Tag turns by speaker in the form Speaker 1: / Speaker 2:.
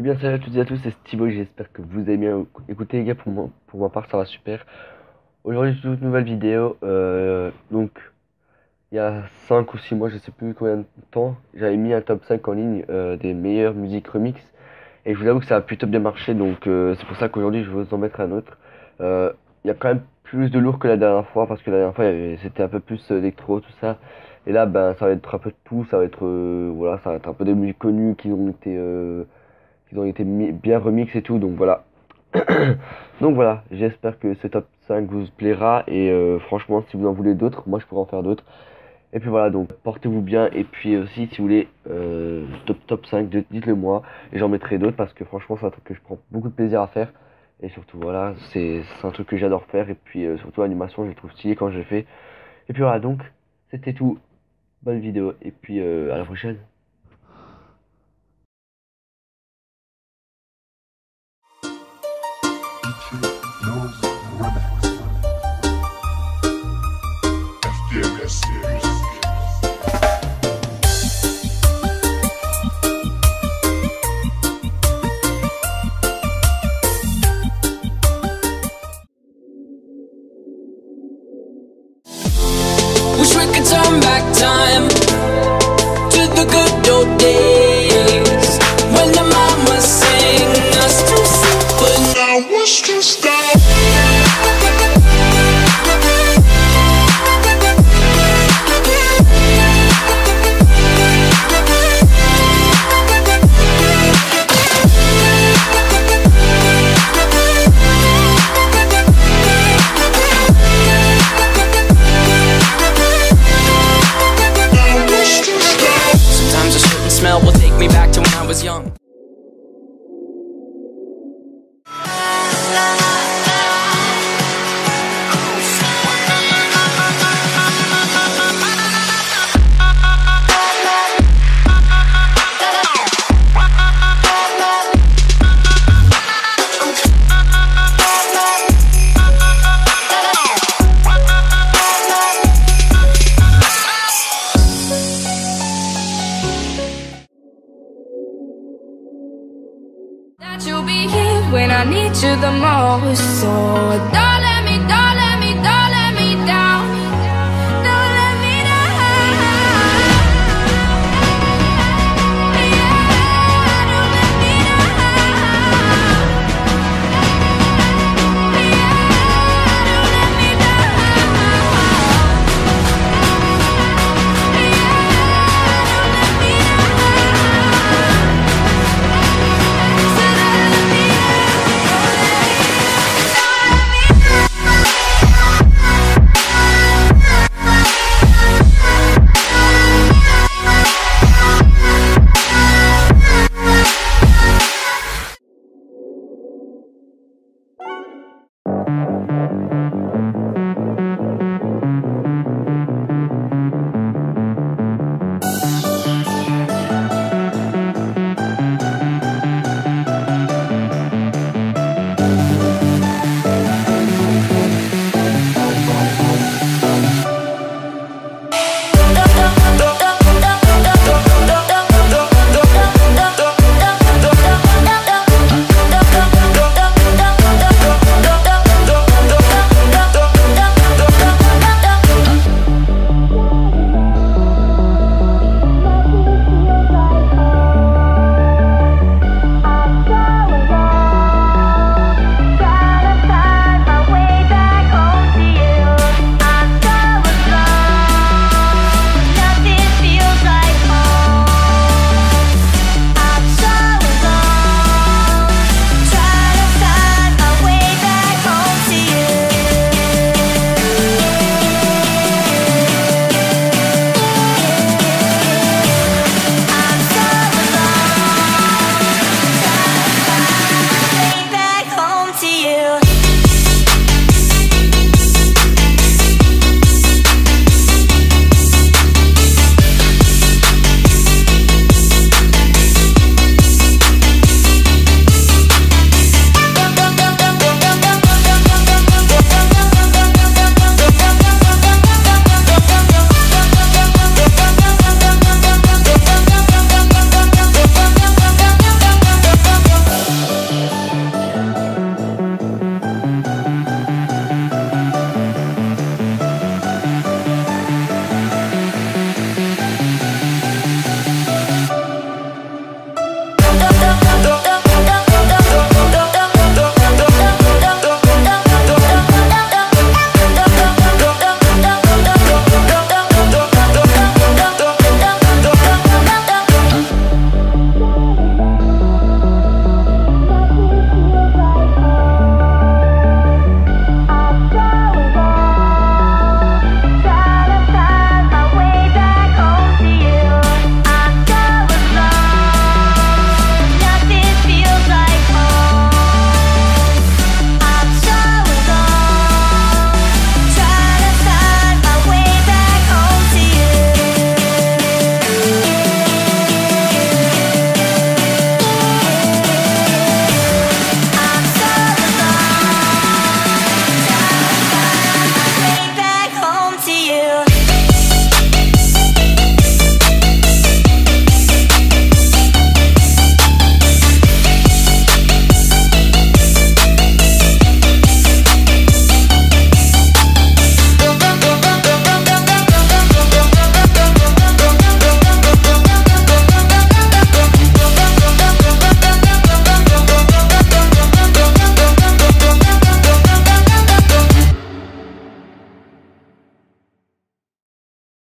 Speaker 1: Eh bien salut à toutes et à tous, c'est Stibo j'espère que vous avez bien écouté les gars, pour, moi, pour ma part ça va super. Aujourd'hui c'est une nouvelle vidéo, euh, donc il y a 5 ou 6 mois, je sais plus combien de temps, j'avais mis un top 5 en ligne euh, des meilleures musiques remix. Et je vous avoue que ça a plutôt bien marché, donc euh, c'est pour ça qu'aujourd'hui je vais vous en mettre un autre. Il y a quand même plus de lourd que la dernière fois, parce que la dernière fois c'était un peu plus électro, tout ça. Et là ben ça va être un peu de tout, ça va être, voilà, ça va être un peu des musiques connues qui ont été ils ont été bien remix et tout, donc voilà. donc voilà, j'espère que ce top 5 vous plaira et euh, franchement si vous en voulez d'autres, moi je pourrais en faire d'autres. Et puis voilà, donc portez-vous bien et puis aussi si vous voulez euh, top top 5, dites-le moi et j'en mettrai d'autres parce que franchement c'est un truc que je prends beaucoup de plaisir à faire. Et surtout voilà, c'est un truc que j'adore faire et puis euh, surtout l'animation je trouve stylé quand je fais. Et puis voilà, donc c'était tout. Bonne vidéo et puis à la prochaine.
Speaker 2: You'll be here when I need you the most. So, don't let me, don't let